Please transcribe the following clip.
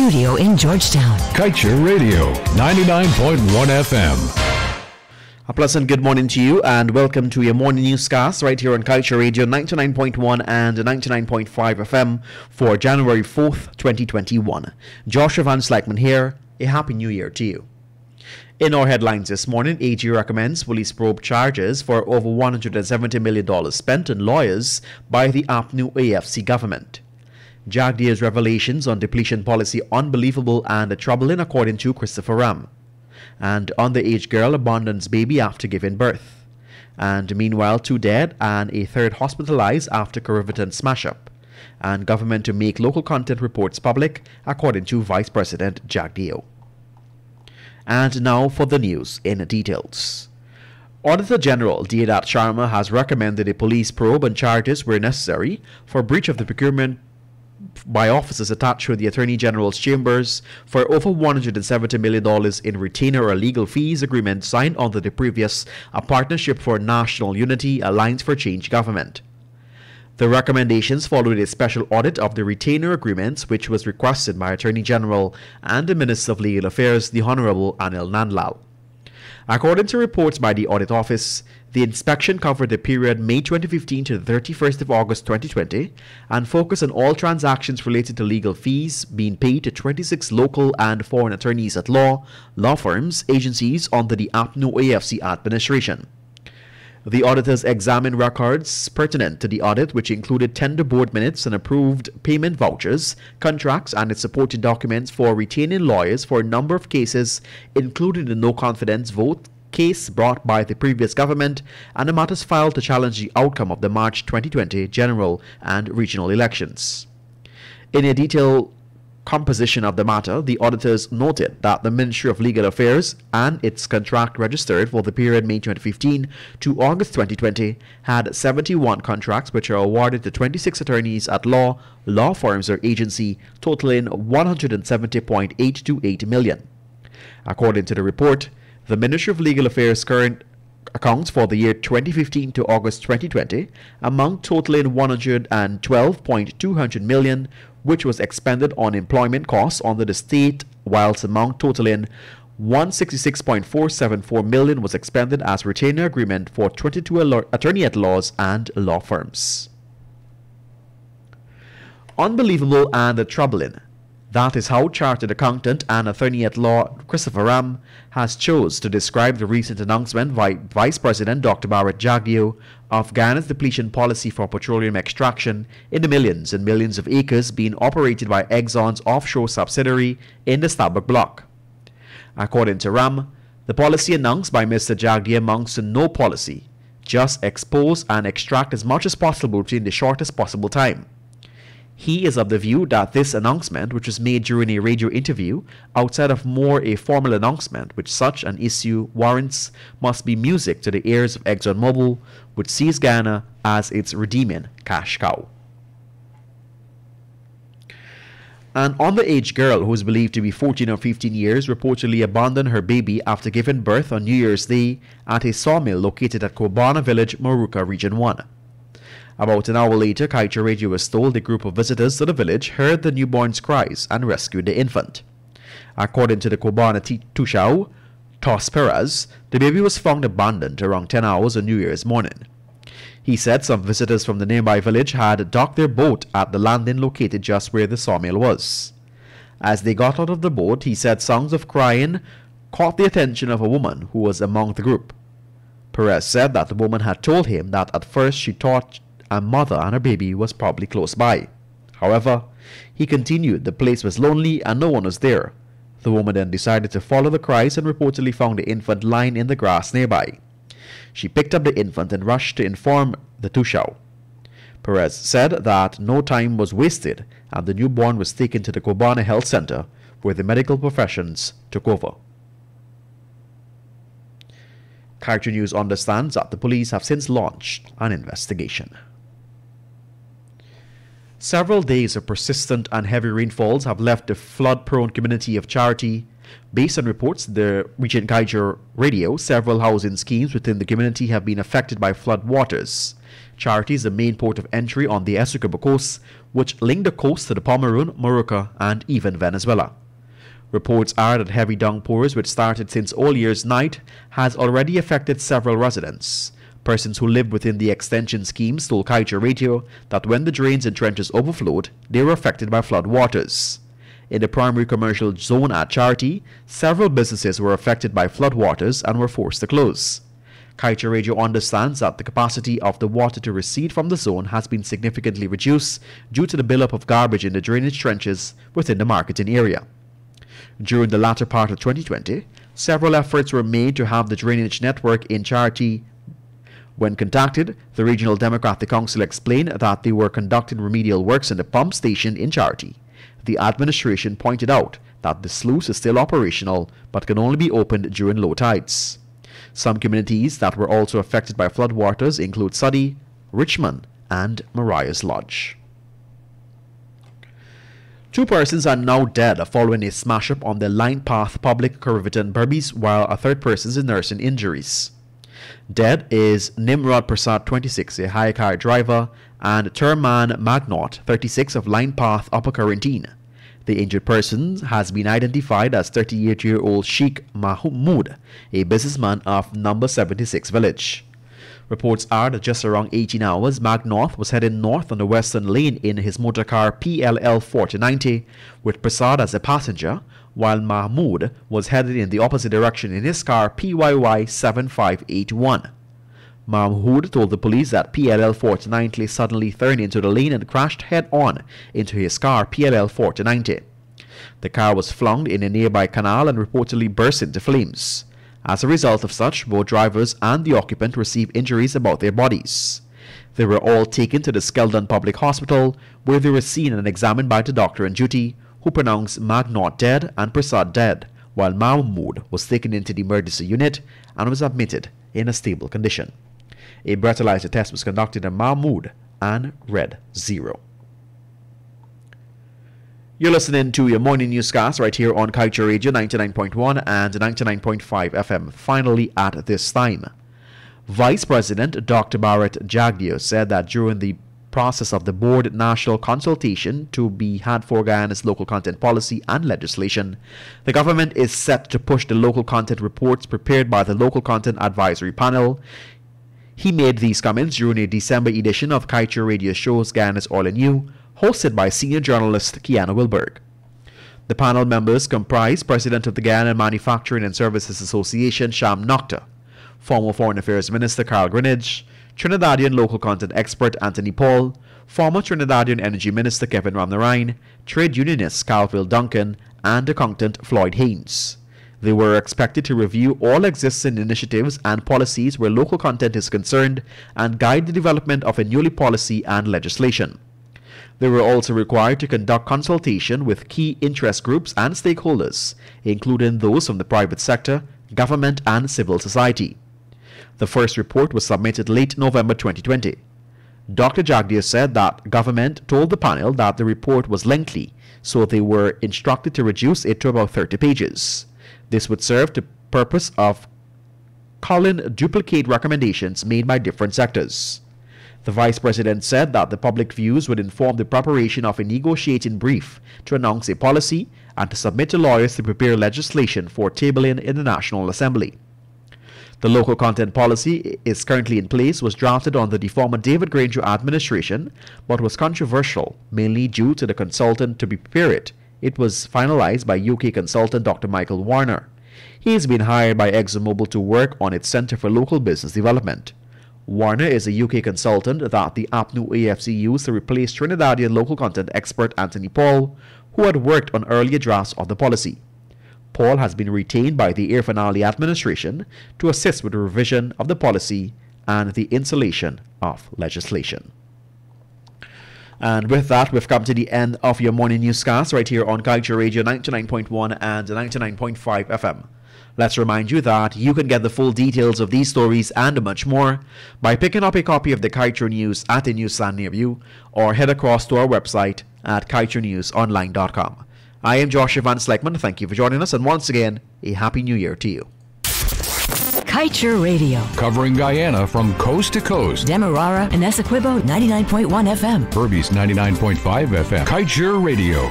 studio in Georgetown. Kaieteur Radio, 99.1 FM. A pleasant good morning to you and welcome to your morning newscast right here on Kaieteur Radio 99.1 and 99.5 FM for January 4th, 2021. Joshua Van Slackman here. A happy new year to you. In our headlines this morning, AG recommends police probe charges for over $170 million spent on lawyers by the APNU AFC government. Jagdeo's revelations on depletion policy unbelievable and troubling according to Christopher Ram. And underage girl abandons baby after giving birth. And meanwhile, two dead and a third hospitalized after Corriverton smash-up. And government to make local content reports public according to Vice President Jagdeo. And now for the news in details. Auditor General Deodat Sharma has recommended a police probe and charges where necessary for breach of the procurement by officers attached to the Attorney General's chambers for over $170 million in retainer or legal fees agreement signed under the previous a Partnership for National Unity Alliance for Change government. The recommendations followed a special audit of the retainer agreements which was requested by Attorney General and the Minister of Legal Affairs, the Honorable Anil Nandlal. According to reports by the Audit Office, the inspection covered the period May 2015 to the 31st of August 2020 and focused on all transactions related to legal fees being paid to 26 local and foreign attorneys at law, law firms, agencies under the APNU AFC administration. The auditors examined records pertinent to the audit, which included tender board minutes and approved payment vouchers, contracts, and its supporting documents for retaining lawyers for a number of cases, including the no confidence vote case brought by the previous government and the matters filed to challenge the outcome of the March 2020 general and regional elections. In a detailed composition of the matter, the auditors noted that the Ministry of Legal Affairs and its contract registered for the period May 2015 to August 2020 had 71 contracts which are awarded to 26 attorneys at law, law firms or agency totaling 170.828 million. According to the report, the Ministry of Legal Affairs current accounts for the year 2015 to August 2020 amount totaling 112.200 million which was expended on employment costs under the state whilst amount totaling 166.474 million was expended as retainer agreement for 22 attorney at laws and law firms. Unbelievable and troubling. That is how chartered accountant and attorney at law Christopher Ram has chose to describe the recent announcement by Vice President Dr. Bharat Jagdeo of Guyana's depletion policy for petroleum extraction in the millions and millions of acres being operated by Exxon's offshore subsidiary in the Stabroek block. According to Ram, the policy announced by Mr. Jagdeo amounts to no policy, just expose and extract as much as possible within the shortest possible time. He is of the view that this announcement, which was made during a radio interview, outside of more a formal announcement which such an issue warrants, must be music to the ears of ExxonMobil, which sees Guyana as its redeeming cash cow. An underage girl who is believed to be 14 or 15 years reportedly abandoned her baby after giving birth on New Year's Day at a sawmill located at Kwebanna Village, Moruca, Region 1. About an hour later, Kaieteur Radio was told a group of visitors to the village heard the newborn's cries and rescued the infant. According to the Kwebanna Tushau, Tos Perez, the baby was found abandoned around 10 hours on New Year's morning. He said some visitors from the nearby village had docked their boat at the landing located just where the sawmill was. As they got out of the boat, he said sounds of crying caught the attention of a woman who was among the group. Perez said that the woman had told him that at first she thought a mother and her baby was probably close by. However, he continued the place was lonely and no one was there. The woman then decided to follow the cries and reportedly found the infant lying in the grass nearby. She picked up the infant and rushed to inform the Tushau. Perez said that no time was wasted and the newborn was taken to the Kwebanna Health Center where the medical professions took over. Kaieteur News understands that the police have since launched an investigation. Several days of persistent and heavy rainfalls have left the flood-prone community of Charity. Based on reports, the Regent Kaieteur radio, several housing schemes within the community have been affected by flood waters. Charity is the main port of entry on the Essequibo coast, which link the coast to the Pomeroon, Moruca, and even Venezuela. Reports are that heavy downpours, which started since all year's night, has already affected several residents. Persons who lived within the extension schemes told Kaieteur Radio that when the drains and trenches overflowed, they were affected by flood waters. In the primary commercial zone at Charity, several businesses were affected by flood waters and were forced to close. Kaieteur Radio understands that the capacity of the water to recede from the zone has been significantly reduced due to the buildup of garbage in the drainage trenches within the marketing area. During the latter part of 2020, several efforts were made to have the drainage network in Charity when contacted, the Regional Democratic Council explained that they were conducting remedial works in the pump station in Charity. The administration pointed out that the sluice is still operational but can only be opened during low tides. Some communities that were also affected by floodwaters include Suddie, Richmond, and Mariah's Lodge. Two persons are now dead following a smash up on the Line Path Public Corriverton Berbice, while a third person is nursing injuries. Dead is Nimrod Prasad, 26, a hire car driver, and Terman Magnot, 36, of Line Path, Upper Quarantine. The injured person has been identified as 38-year-old Sheikh Mahmoud, a businessman of number 76 village. Reports are that just around 18 hours, Magnorth was heading north on the western lane in his motorcar PLL 4090 with Prasad as a passenger, while Mahmoud was headed in the opposite direction in his car PYY 7581. Mahmoud told the police that PLL 4090 suddenly turned into the lane and crashed head-on into his car PLL 4090. The car was flung in a nearby canal and reportedly burst into flames. As a result of such, both drivers and the occupant received injuries about their bodies. They were all taken to the Skeldon Public Hospital, where they were seen and examined by the doctor on duty, who pronounced Magnot dead and Prasad dead, while Mahmoud was taken into the emergency unit and was admitted in a stable condition. A breathalyzer test was conducted on Mahmoud and read zero. You're listening to your morning newscast right here on Kaieteur Radio 99.1 and 99.5 FM. Finally, at this time, Vice President Dr. Bharat Jagdeo said that during the process of the board national consultation to be had for Guyana's local content policy and legislation, the government is set to push the local content reports prepared by the Local Content Advisory Panel. He made these comments during a December edition of Kaieteur Radio Show's Guyana's Oil and You, hosted by senior journalist Kiana Wilburg. The panel members comprise President of the Guyana Manufacturing and Services Association, Shyam Nokta, former Foreign Affairs Minister Carl Greenidge, Trinidadian local content expert Anthony Paul, former Trinidadian Energy Minister Kevin Ramnarine, trade unionist Carvil Duncan, and accountant Floyd Haynes. They were expected to review all existing initiatives and policies where local content is concerned and guide the development of a newly policy and legislation. They were also required to conduct consultation with key interest groups and stakeholders, including those from the private sector, government, and civil society. The first report was submitted late November 2020. Dr. Jagdeo said that government told the panel that the report was lengthy, so they were instructed to reduce it to about 30 pages. This would serve the purpose of culling duplicate recommendations made by different sectors. The Vice President said that the public views would inform the preparation of a negotiating brief to announce a policy and to submit to lawyers to prepare legislation for tabling in the National Assembly. The local content policy is currently in place was drafted under the former David Granger administration but was controversial mainly due to the consultant to prepare it. It was finalized by UK consultant Dr. Michael Warner. He has been hired by ExxonMobil to work on its Center for Local Business Development. Warner is a UK consultant that the APNU AFC used to replace Trinidadian local content expert Anthony Paul, who had worked on earlier drafts of the policy. Paul has been retained by the Irfaan Ali administration to assist with the revision of the policy and the installation of legislation. And with that, we've come to the end of your morning newscast right here on Kaieteur Radio 99.1 and 99.5 FM. Let's remind you that you can get the full details of these stories and much more by picking up a copy of the Kaieteur News at a newsstand near you or head across to our website at kaieteurnewsonline.com. I am Joshua Van Sleckman. Thank you for joining us, and once again, a Happy New Year to you. Kaieteur Radio. Covering Guyana from coast to coast. Demerara and Essequibo 99.1 FM. Berbice 99.5 FM. Kaieteur Radio.